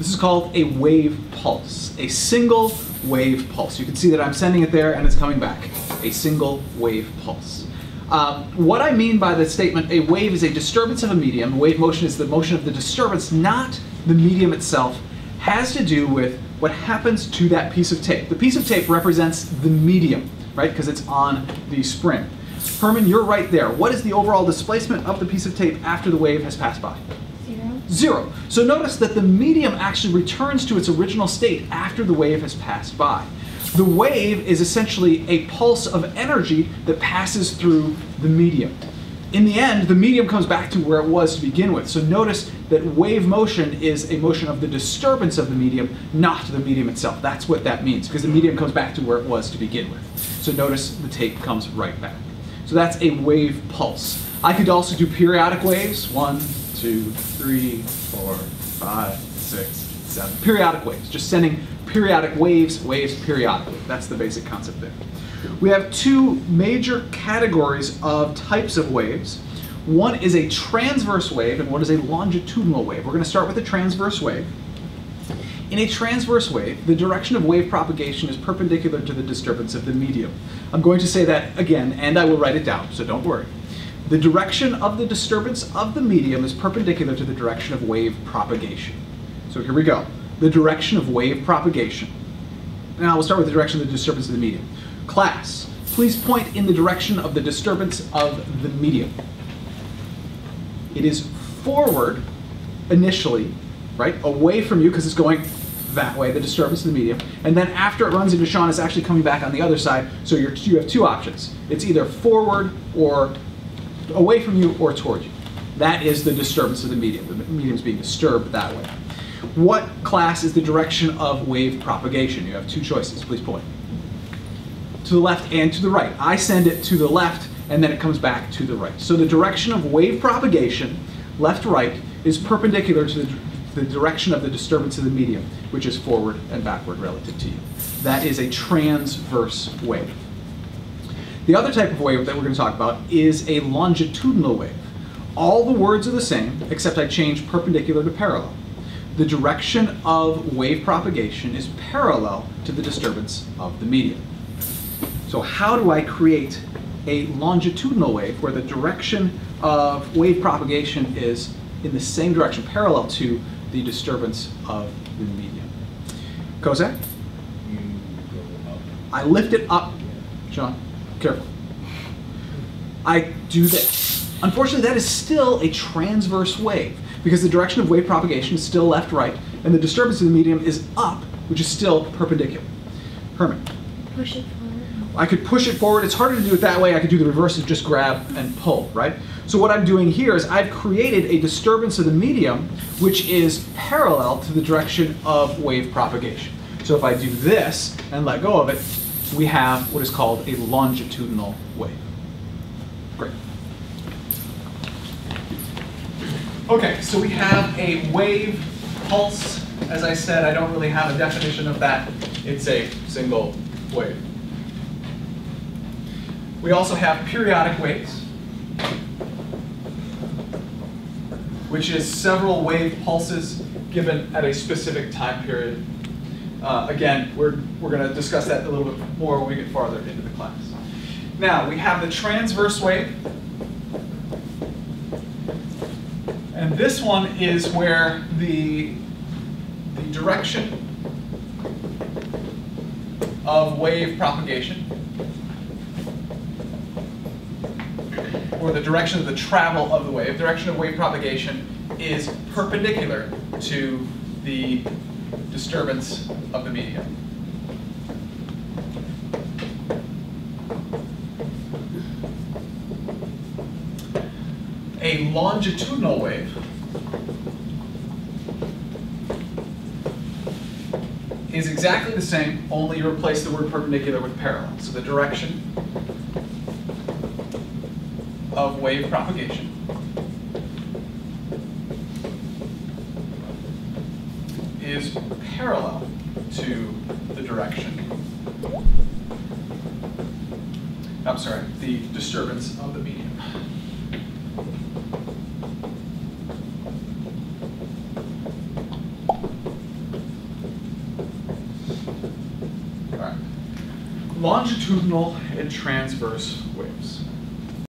This is called a wave pulse, a single wave pulse. You can see that I'm sending it there and it's coming back. A single wave pulse. Um, what I mean by the statement, a wave is a disturbance of a medium, wave motion is the motion of the disturbance, not the medium itself, has to do with what happens to that piece of tape. The piece of tape represents the medium, right, because it's on the spring. Herman, you're right there. What is the overall displacement of the piece of tape after the wave has passed by? Zero. So notice that the medium actually returns to its original state after the wave has passed by. The wave is essentially a pulse of energy that passes through the medium. In the end, the medium comes back to where it was to begin with. So notice that wave motion is a motion of the disturbance of the medium, not the medium itself. That's what that means, because the medium comes back to where it was to begin with. So notice the tape comes right back. So that's a wave pulse. I could also do periodic waves. One, two, three, four, five, six, seven. Periodic waves, just sending periodic waves, waves periodically. That's the basic concept there. We have two major categories of types of waves. One is a transverse wave and one is a longitudinal wave. We're going to start with a transverse wave. In a transverse wave, the direction of wave propagation is perpendicular to the disturbance of the medium. I'm going to say that again, and I will write it down, so don't worry. The direction of the disturbance of the medium is perpendicular to the direction of wave propagation. So here we go. The direction of wave propagation. Now we'll start with the direction of the disturbance of the medium. Class, please point in the direction of the disturbance of the medium. It is forward initially, right, away from you because it's going that way, the disturbance of the medium. And then after it runs into Sean, it's actually coming back on the other side. So you have two options. It's either forward or away from you or toward you. That is the disturbance of the medium. The medium is being disturbed that way. What class is the direction of wave propagation? You have two choices. Please point. To the left and to the right. I send it to the left and then it comes back to the right. So the direction of wave propagation, left-right, is perpendicular to the, the direction of the disturbance of the medium, which is forward and backward relative to you. That is a transverse wave. The other type of wave that we're going to talk about is a longitudinal wave. All the words are the same, except I change perpendicular to parallel. The direction of wave propagation is parallel to the disturbance of the medium. So how do I create a longitudinal wave where the direction of wave propagation is in the same direction, parallel to the disturbance of the medium? Kozak? You go up. I lift it up. Sean, careful. I do this. Unfortunately, that is still a transverse wave because the direction of wave propagation is still left-right, and the disturbance of the medium is up, which is still perpendicular. Herman, Push it forward. I could push it forward. It's harder to do it that way. I could do the reverse of just grab and pull, right? So what I'm doing here is I've created a disturbance of the medium which is parallel to the direction of wave propagation. So if I do this and let go of it, we have what is called a longitudinal wave. Great. Okay, so we have a wave pulse. As I said, I don't really have a definition of that. It's a single wave. We also have periodic waves, which is several wave pulses given at a specific time period. Uh, again, we're, we're going to discuss that a little bit more when we get farther into the class. Now, we have the transverse wave. And this one is where the, the direction of wave propagation or the direction of the travel of the wave, direction of wave propagation is perpendicular to the disturbance of the medium. A longitudinal wave is exactly the same, only you replace the word perpendicular with parallel. So the direction of wave propagation is parallel to the direction, I'm sorry, the disturbance of the medium. All right. Longitudinal and transverse